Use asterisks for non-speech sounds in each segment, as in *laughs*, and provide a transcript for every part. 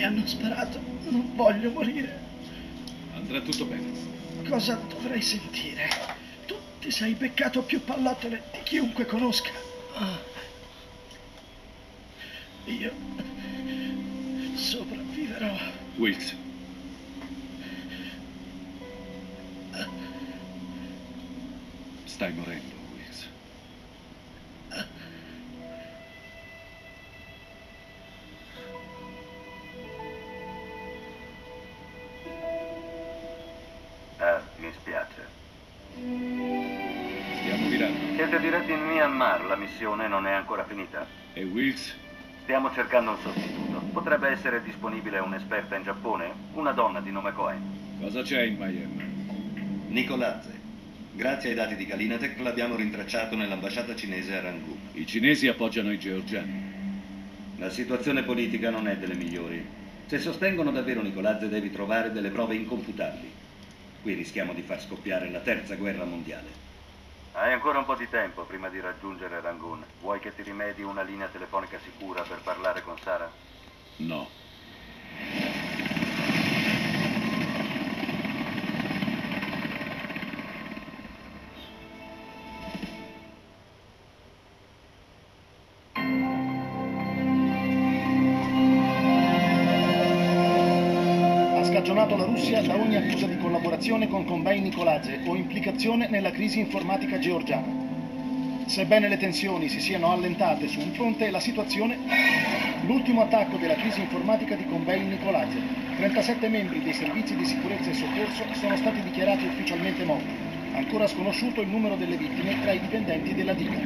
Mi hanno sparato. Non voglio morire. Andrà tutto bene. Cosa dovrei sentire? Tu ti sei beccato più pallottole di chiunque conosca. Io sopravviverò. Wilkes. Stai morendo, mi spiace. Stiamo virando. Siete diretti in Myanmar, la missione non è ancora finita? E Wilkes? Stiamo cercando un sostituto. Potrebbe essere disponibile un'esperta in Giappone? Una donna di nome Cohen. Cosa c'è in Miami? Nicolazze. Grazie ai dati di Kalinatec l'abbiamo rintracciato nell'ambasciata cinese a Rangoon. I cinesi appoggiano i georgiani. La situazione politica non è delle migliori. Se sostengono davvero Nicolazze devi trovare delle prove inconfutabili. Qui rischiamo di far scoppiare la terza guerra mondiale. Hai ancora un po' di tempo prima di raggiungere Rangoon. Vuoi che ti rimedi una linea telefonica sicura per parlare con Sara? No. Collaborazione con Convey Nicolazze o implicazione nella crisi informatica georgiana. Sebbene le tensioni si siano allentate su un fronte, la situazione... L'ultimo attacco della crisi informatica di Convey Nicolazze. 37 membri dei servizi di sicurezza e soccorso sono stati dichiarati ufficialmente morti. Ancora sconosciuto il numero delle vittime tra i dipendenti della diga.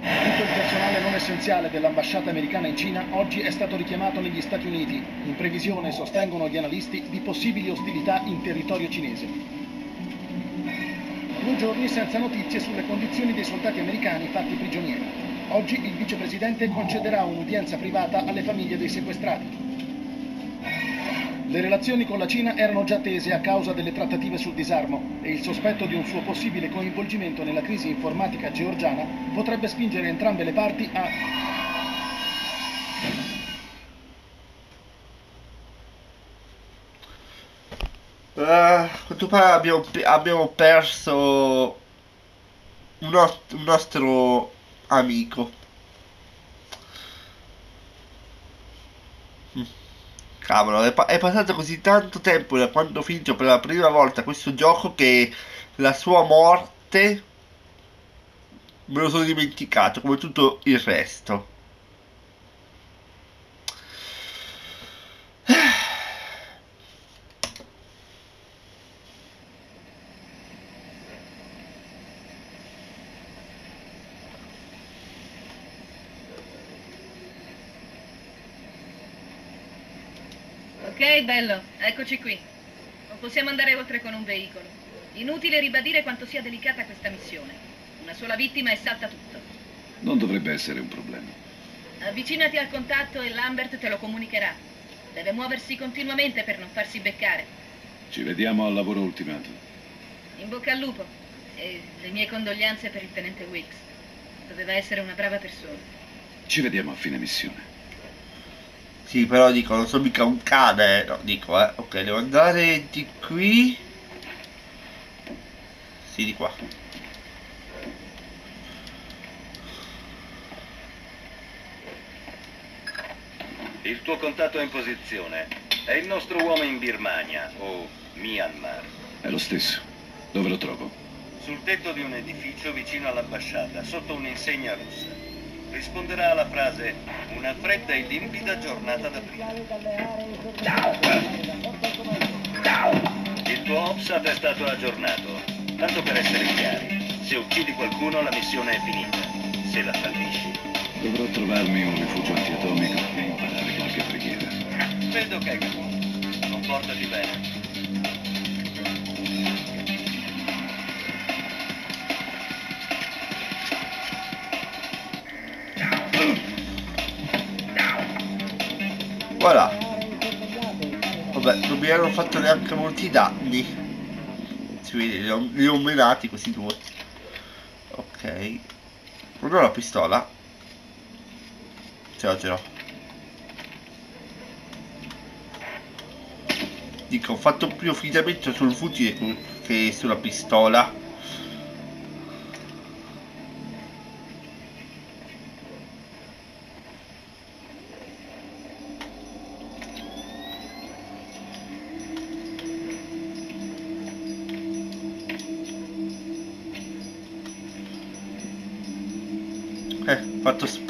Tutto il personale non essenziale dell'ambasciata americana in Cina oggi è stato richiamato negli Stati Uniti, in previsione, sostengono gli analisti, di possibili ostilità in territorio cinese. Due giorni senza notizie sulle condizioni dei soldati americani fatti prigionieri. Oggi il vicepresidente concederà un'udienza privata alle famiglie dei sequestrati. Le relazioni con la Cina erano già tese a causa delle trattative sul disarmo e il sospetto di un suo possibile coinvolgimento nella crisi informatica georgiana potrebbe spingere entrambe le parti a... Eh, a quanto pare abbiamo, abbiamo perso un, nos- un nostro amico. Mm. Cavolo, è, pa- è passato così tanto tempo da quando ho finito per la prima volta questo gioco che la sua morte me lo sono dimenticato come tutto il resto. Ok, bello, eccoci qui. Non possiamo andare oltre con un veicolo. Inutile ribadire quanto sia delicata questa missione. Una sola vittima e salta tutto. Non dovrebbe essere un problema. Avvicinati al contatto e Lambert te lo comunicherà. Deve muoversi continuamente per non farsi beccare. Ci vediamo al lavoro ultimato. In bocca al lupo. E le mie condoglianze per il tenente Wicks. Doveva essere una brava persona. Ci vediamo a fine missione. Sì, però dico, non sono mica un cane, no, dico, eh. Ok, devo andare di qui. Sì, di qua. Il tuo contatto è in posizione. È il nostro uomo in Birmania, o Myanmar. È lo stesso. Dove lo trovo? Sul tetto di un edificio vicino all'ambasciata, sotto un'insegna russa. Risponderà alla frase una fredda e limpida giornata d'aprile. Il tuo OPSAT è stato aggiornato. Tanto per essere chiari, se uccidi qualcuno la missione è finita. Se la fallisci. Dovrò trovarmi un rifugio antiatomico e imparare qualche preghiera. Vedo che hai capito. Comportati bene. Voilà. Vabbè, non mi hanno fatto neanche molti danni. Si vede, li ho, li ho menati questi due. Ok. Non la pistola. Ce l'ho, ce l'ho. Dico, ho fatto più affidamento sul fucile che sulla pistola.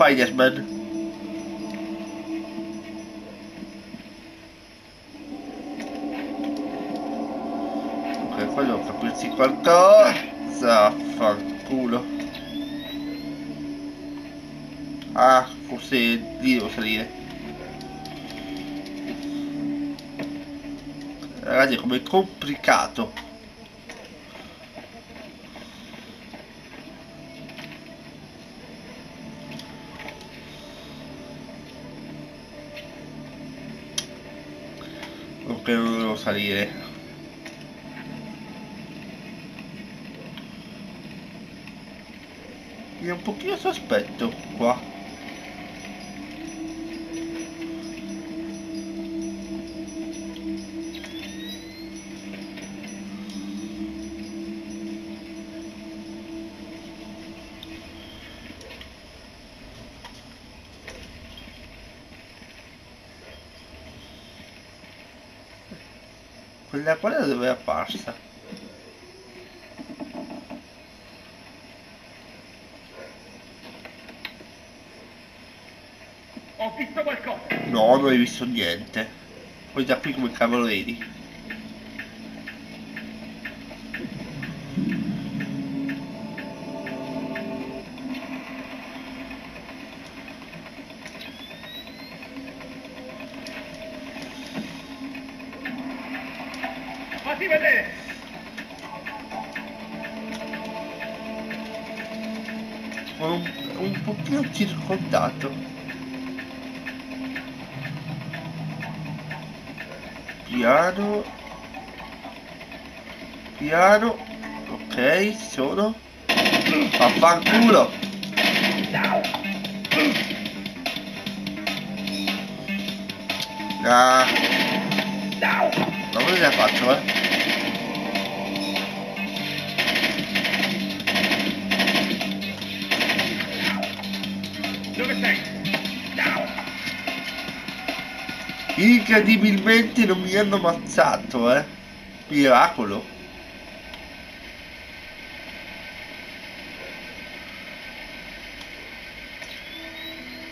Spider-Man. Ok, qua devo capirsi qualcosa. Fanculo. Ah, forse lì devo salire. Ragazzi, come complicato. Ok, non devo salire. È un pochino sospetto qua. Quella quella dove è apparsa? Ho visto qualcosa. No, non hai visto niente. Poi da qui come cavolo vedi? Un, pochino circondato. Piano. Piano. Ok, sono. Vaffanculo. Ah. Ma cosa ne faccio, eh? Incredibilmente non mi hanno ammazzato, eh. Miracolo.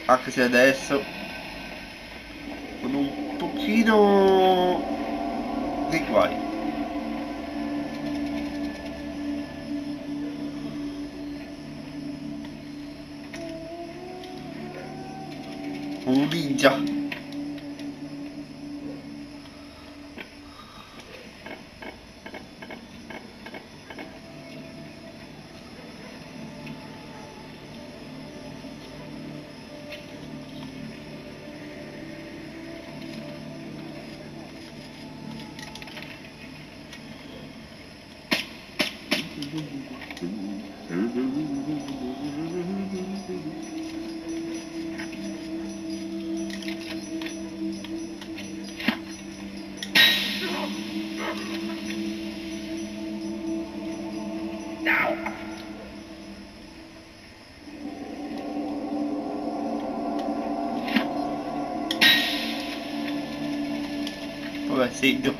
Anche se adesso con un pochino di guai. Un ninja. Vabbè, segno.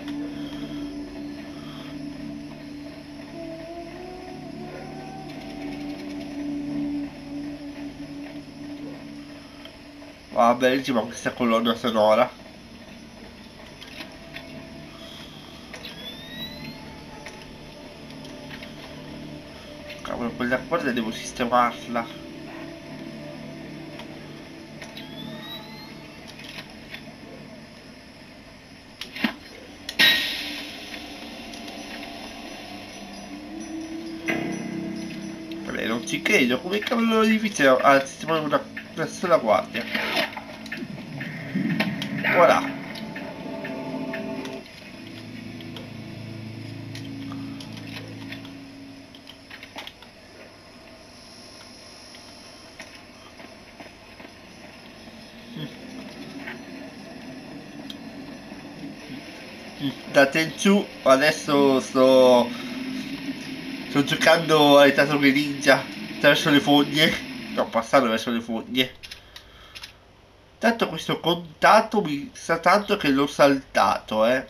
Va bellissima questa colonna sonora. Quella corda devo sistemarla. Vabbè, non ci credo, come cavolo è difficile a sistemare una, una sola guardia. Voilà. Da Tenchu adesso sto sto giocando alle tartarughe ninja attraverso le fogne no passando verso le fogne tanto questo contatto mi sa tanto che l'ho saltato eh.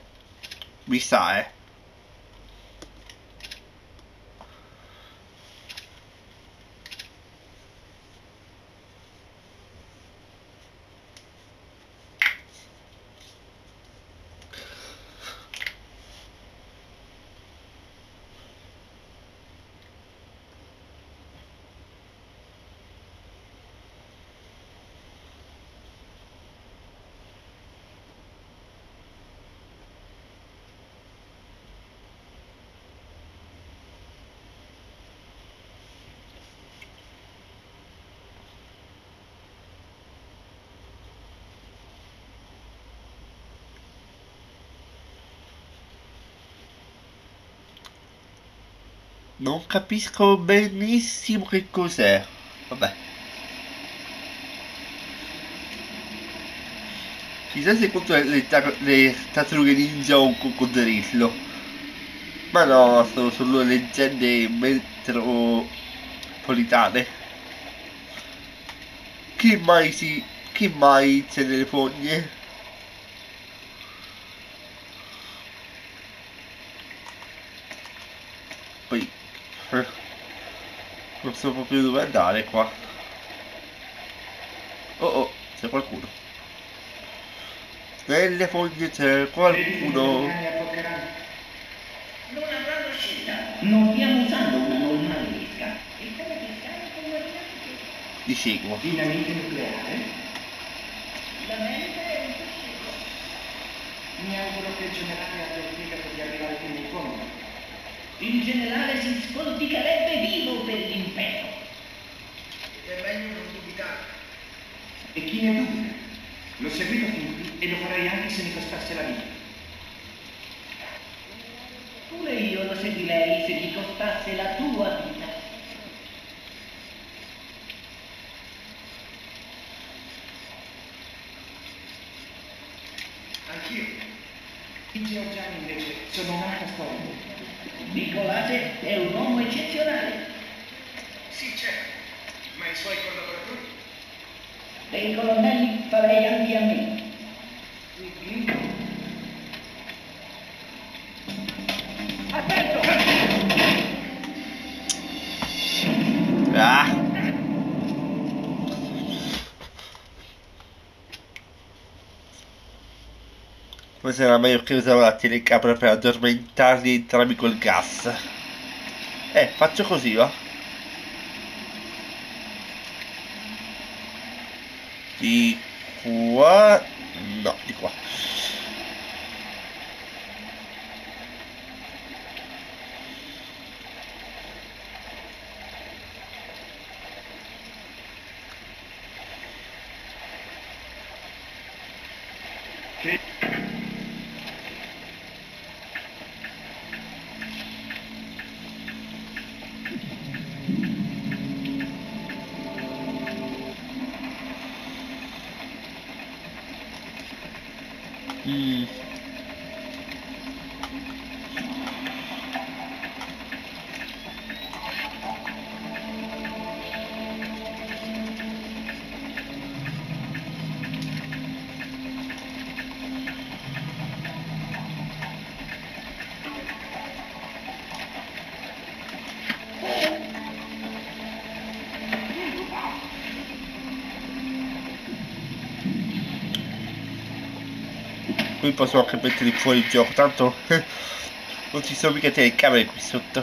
Mi sa eh Non capisco benissimo che cos'è. Vabbè. Chissà se contro le, tar- le tartarughe ninja o un coccodrillo. Ma no, sono solo leggende metropolitane. Chi mai si... Chi mai c'è nelle fogne? Poi... Non so proprio dove andare qua. Oh oh, c'è qualcuno. Nelle foglie c'è qualcuno. Non avranno scelta. Non stiamo usando un normale pesca. E come pescare con una Li seguo. dinamite nucleare? L'America è un pescecco. Mi auguro che il generale abbia il fegato di arrivare fino in fondo. Il generale si scolpicherebbe vivo per l'impero. È meglio non dubitare. E chi ne dubita? L'ho seguito fin qui e lo farei anche se mi costasse la vita. Pure io lo seguirei se ti costasse la tua vita. Anch'io. I georgiani invece sono un'altra storia. Nicolase è un uomo eccezionale. Sì, certo. Ma i suoi collaboratori? Dei colonnelli farei anche a me. Attento! Ah! Forse era meglio che usavo la telecamera per addormentarli e entrarmi col gas. Eh, faccio così, va? Di qua... No, di qua. Mm. Qui posso anche mettere fuori il gioco, tanto *laughs* non ci sono mica telecamere qui sotto.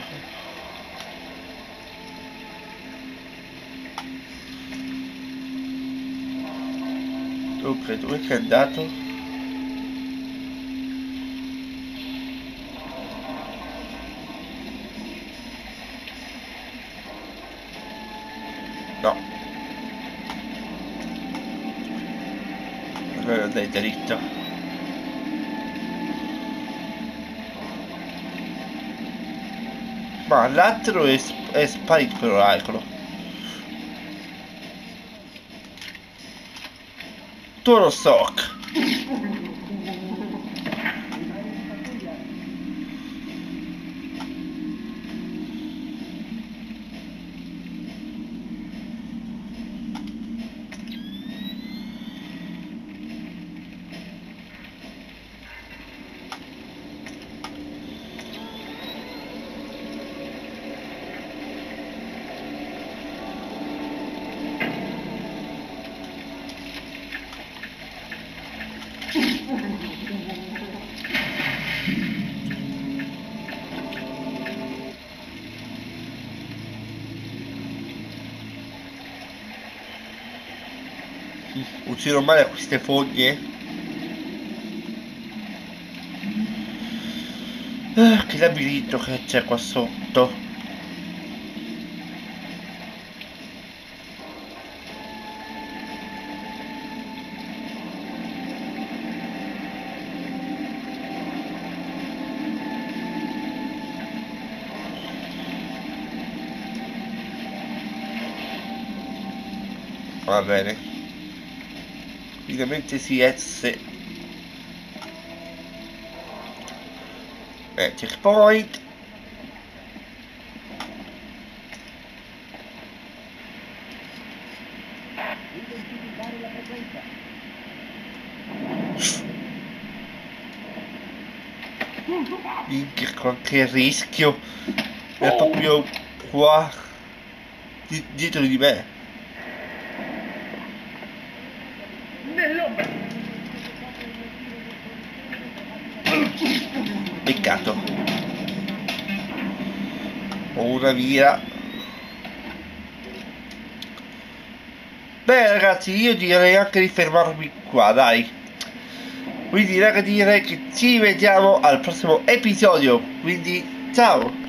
Ok, dove è andato? No. Allora andai dritto. Ma l'altro è, è Spike per oracolo. Toro Sock. uccido male a queste foglie. Ah, che labirinto che c'è qua sotto. Va bene. Finalmente si S. Eh, checkpoint. Minchia, con che rischio. È proprio qua. di- dietro di me. Una via. Beh ragazzi, io direi anche di fermarmi qua, dai. Quindi raga direi che ci vediamo al prossimo episodio. Quindi ciao!